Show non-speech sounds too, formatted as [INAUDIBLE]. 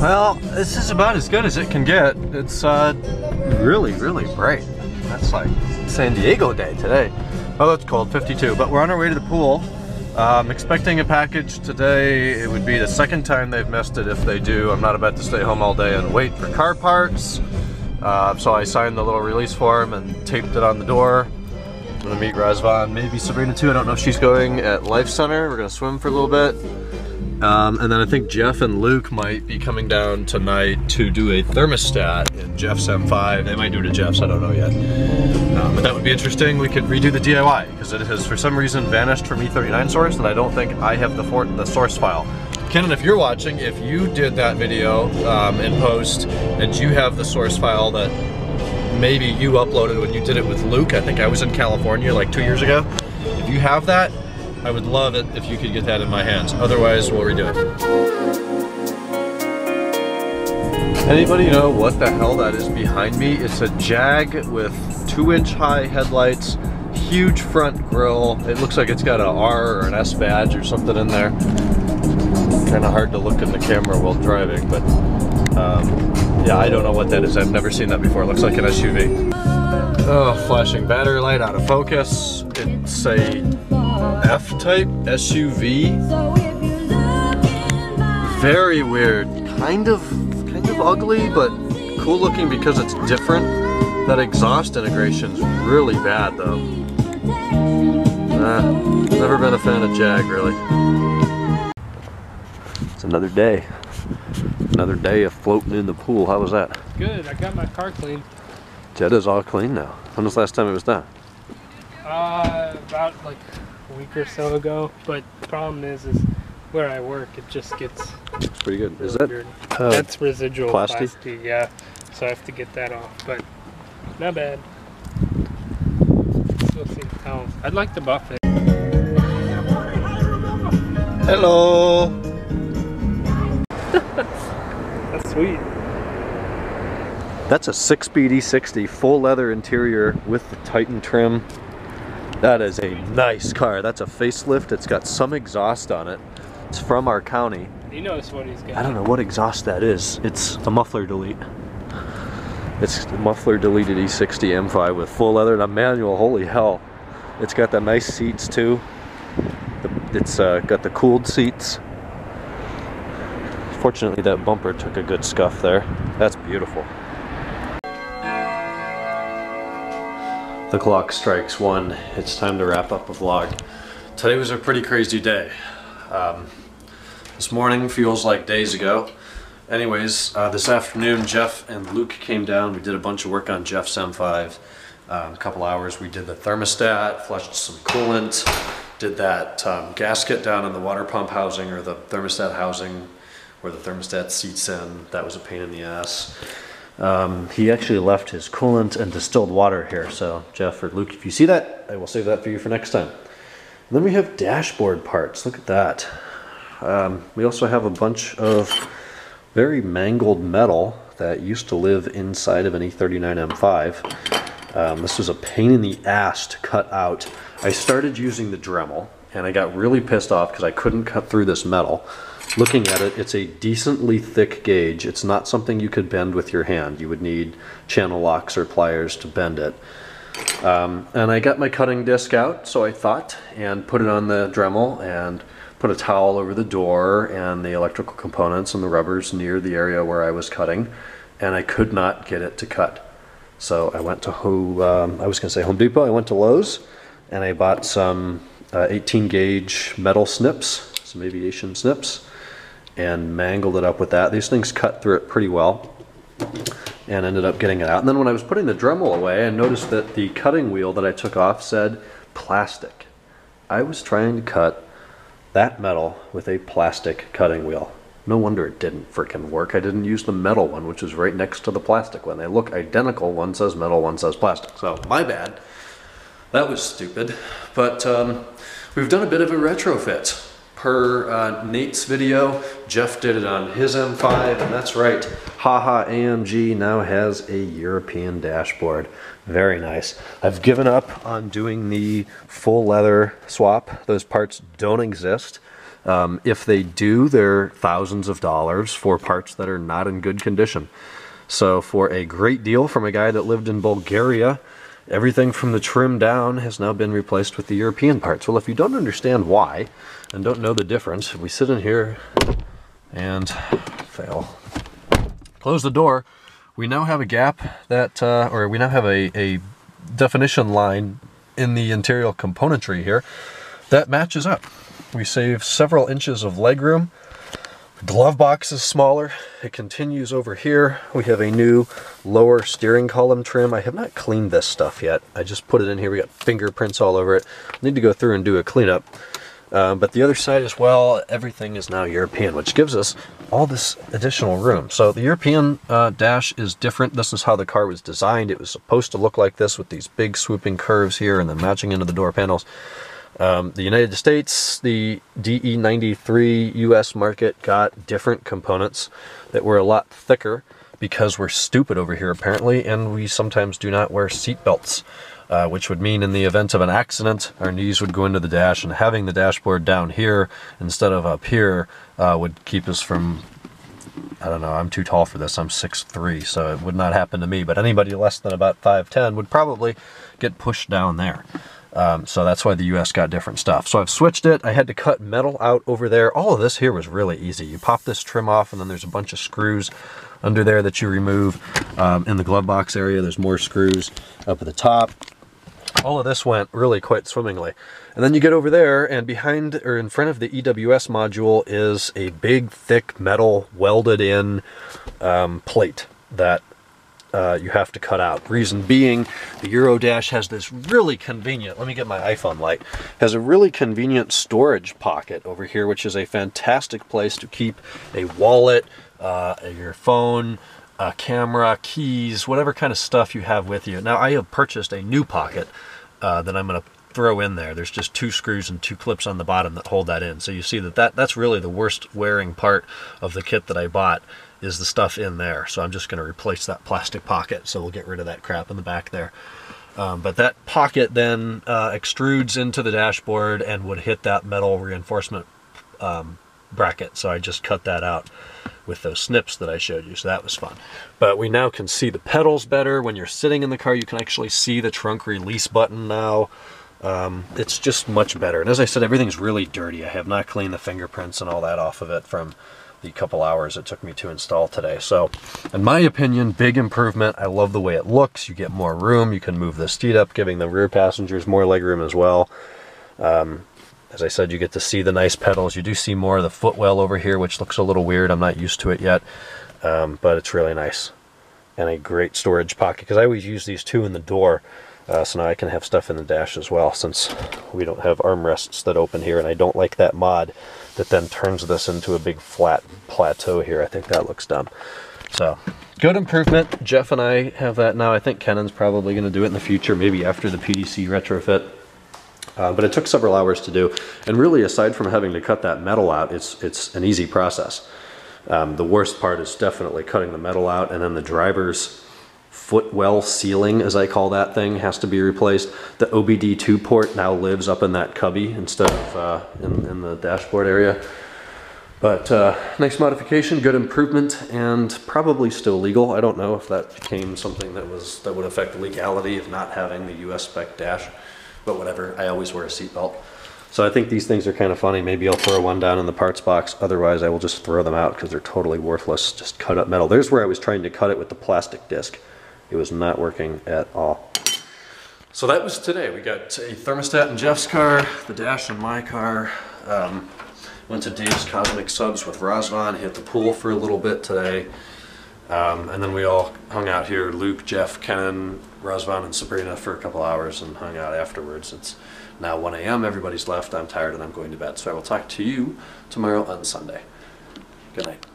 Well, this is about as good as it can get. It's uh, really, really bright. That's like San Diego day today. Oh, it's cold, 52. But we're on our way to the pool. I'm expecting a package today. It would be the second time they've missed it if they do. I'm not about to stay home all day and wait for car parts. Uh, so I signed the little release form and taped it on the door. I'm gonna meet Razvan, maybe Sabrina too. I don't know if she's going at Life Center. We're gonna swim for a little bit. Um, and then I think Jeff and Luke might be coming down tonight to do a thermostat in Jeff's M5. They might do it at Jeff's, I don't know yet. Um, but that would be interesting. We could redo the DIY because it has for some reason vanished from E39 source and I don't think I have the, the source file. Kenan, if you're watching, if you did that video um, in post and you have the source file that maybe you uploaded when you did it with Luke, I think I was in California like two years ago. If you have that, I would love it if you could get that in my hands. Otherwise, we'll redo it. Anybody know what the hell that is behind me? It's a Jag with two inch high headlights, huge front grille. It looks like it's got an R or an S badge or something in there. Kind of hard to look in the camera while driving, but um, yeah, I don't know what that is. I've never seen that before. It looks like an SUV. Oh, flashing battery light out of focus. It's a F-type SUV. Very weird. Kind of, kind of ugly, but cool looking because it's different. That exhaust integration's really bad though. Uh, never been a fan of Jag really. It's another day. Another day of floating in the pool. How was that? Good. I got my car clean. Jetta's all clean now. When was the last time it was done? Uh, about like a week or so ago. But the problem is, is where I work, it just gets It's pretty good. Is that uh, That's residual plastic? plastic? Yeah. So I have to get that off. But not bad. Still see the towels. I'd like the buffet. Hello. [LAUGHS] That's sweet. That's a six-speed E60 full leather interior with the Titan trim. That is a nice car. That's a facelift. It's got some exhaust on it. It's from our county. He knows what he's got. I don't know what exhaust that is. It's a muffler delete. It's a muffler deleted E60 M5 with full leather and a manual. Holy hell. It's got the nice seats too. The- It's uh, got the cooled seats. Fortunately that bumper took a good scuff there. That's beautiful. The clock strikes one. It's time to wrap up a vlog. Today was a pretty crazy day. Um, this morning feels like days ago. Anyways, uh, this afternoon Jeff and Luke came down. We did a bunch of work on Jeff's M5. Um, a couple hours. We did the thermostat, flushed some coolant, did that um, gasket down in the water pump housing or the thermostat housing where the thermostat seats in. That was a pain in the ass. Um, he actually left his coolant and distilled water here. So Jeff or Luke, if you see that, I will save that for you for next time. And then we have dashboard parts. Look at that. Um, we also have a bunch of very mangled metal that used to live inside of an E E39 M5. Um, this was a pain in the ass to cut out. I started using the Dremel and I got really pissed off because I couldn't cut through this metal. Looking at it, it's a decently thick gauge. It's not something you could bend with your hand. You would need channel locks or pliers to bend it. Um, and I got my cutting disc out, so I thought, and put it on the Dremel and put a towel over the door and the electrical components and the rubbers near the area where I was cutting, and I could not get it to cut. So I went to Ho, um, I was going to say Home Depot. I went to Lowe's, and I bought some uh, 18 gauge metal snips, some aviation snips, and mangled it up with that. These things cut through it pretty well and ended up getting it out. And then when I was putting the Dremel away, I noticed that the cutting wheel that I took off said plastic. I was trying to cut that metal with a plastic cutting wheel. No wonder it didn't frickin' work. I didn't use the metal one, which is right next to the plastic one. They look identical. One says metal, one says plastic. So, my bad. That was stupid. But um, we've done a bit of a retrofit. Per uh, Nate's video, Jeff did it on his M5, and that's right. Haha AMG now has a European dashboard. Very nice. I've given up on doing the full leather swap. Those parts don't exist. Um, if they do, they're thousands of dollars for parts that are not in good condition. So, for a great deal from a guy that lived in Bulgaria, everything from the trim down has now been replaced with the European parts. Well, if you don't understand why and don't know the difference, we sit in here and fail. Close the door. We now have a gap that, uh, or we now have a, a definition line in the interior componentry here that matches up. We save several inches of legroom. Glove box is smaller. It continues over here. We have a new lower steering column trim. I have not cleaned this stuff yet. I just put it in here. We got fingerprints all over it. Need to go through and do a cleanup. Um, but the other side as well, everything is now European, which gives us all this additional room. So the European uh, dash is different. This is how the car was designed. It was supposed to look like this with these big swooping curves here and then matching into the door panels. Um, the United States, the DE93 US market got different components that were a lot thicker because we're stupid over here apparently, and we sometimes do not wear seat belts uh, which would mean in the event of an accident, our knees would go into the dash, and having the dashboard down here instead of up here uh, would keep us from. I don't know. I'm too tall for this. I'm 6'3", so it would not happen to me. But anybody less than about 5'10 would probably get pushed down there. Um, so that's why the US got different stuff. So I've switched it. I had to cut metal out over there. All of this here was really easy. You pop this trim off and then there's a bunch of screws under there that you remove. Um, in the glove box area, there's more screws up at the top all of this went really quite swimmingly. And then you get over there and behind or in front of the EWS module is a big thick metal welded in um, plate that uh, you have to cut out. Reason being, the Eurodash has this really convenient, let me get my iPhone light, has a really convenient storage pocket over here, which is a fantastic place to keep a wallet, uh, your phone, camera, keys, whatever kind of stuff you have with you. Now I have purchased a new pocket uh, that I'm going to throw in there. There's just two screws and two clips on the bottom that hold that in. So you see that, that that's really the worst wearing part of the kit that I bought is the stuff in there. So I'm just going to replace that plastic pocket. So we'll get rid of that crap in the back there. Um, but that pocket then uh, extrudes into the dashboard and would hit that metal reinforcement um, bracket. So I just cut that out with those snips that I showed you, so that was fun. But we now can see the pedals better. When you're sitting in the car, you can actually see the trunk release button now. Um, it's just much better. And as I said, everything's really dirty. I have not cleaned the fingerprints and all that off of it from the couple hours it took me to install today. So, in my opinion, big improvement. I love the way it looks. You get more room. You can move the seat up, giving the rear passengers more legroom as well. Um, as I said, you get to see the nice pedals. You do see more of the footwell over here, which looks a little weird. I'm not used to it yet, um, but it's really nice. And a great storage pocket, because I always use these two in the door, uh, so now I can have stuff in the dash as well, since we don't have armrests that open here, and I don't like that mod that then turns this into a big flat plateau here. I think that looks dumb. So, good improvement. Jeff and I have that now. I think Kennon's probably going to do it in the future, maybe after the PDC retrofit. Uh, but it took several hours to do. And really, aside from having to cut that metal out, it's, it's an easy process. Um, the worst part is definitely cutting the metal out and then the driver's footwell ceiling, as I call that thing, has to be replaced. The OBD2 port now lives up in that cubby instead of uh, in, in, the dashboard area. But uh, nice modification, good improvement, and probably still legal. I don't know if that became something that was that would affect the legality of not having the US spec dash but whatever. I always wear a seatbelt. So I think these things are kind of funny. Maybe I'll throw one down in the parts box. Otherwise, I will just throw them out because they're totally worthless. Just cut up metal. There's where I was trying to cut it with the plastic disc. It was not working at all. So that was today. We got a thermostat in Jeff's car, the dash in my car. Um, went to Dave's Cosmic Subs with Razvan, hit the pool for a little bit today. Um, and then we all hung out here, Luke, Jeff, Ken, Razvan, and Sabrina for a couple hours and hung out afterwards. It's now 1 a.m. Everybody's left. I'm tired and I'm going to bed. So I will talk to you tomorrow on Sunday. Good night.